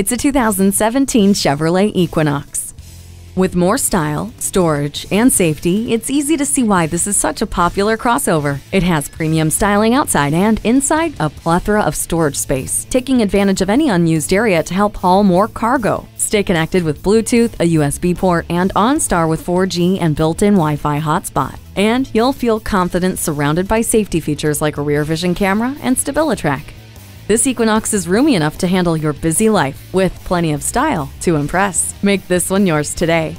It's a 2017 Chevrolet Equinox. With more style, storage, and safety, it's easy to see why this is such a popular crossover. It has premium styling outside and inside a plethora of storage space, taking advantage of any unused area to help haul more cargo. Stay connected with Bluetooth, a USB port, and OnStar with 4G and built-in Wi-Fi hotspot. And you'll feel confident surrounded by safety features like a rear vision camera and StabiliTrak. This Equinox is roomy enough to handle your busy life with plenty of style to impress. Make this one yours today.